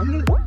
What?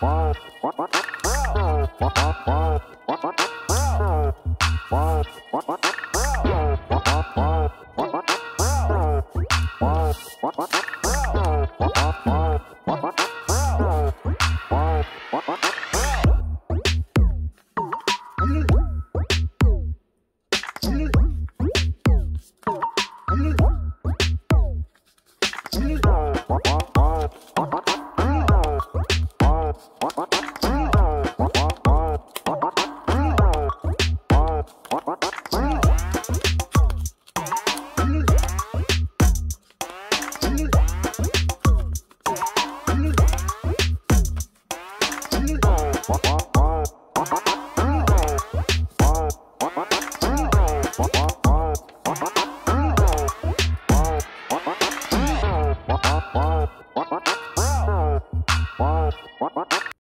What? Bye.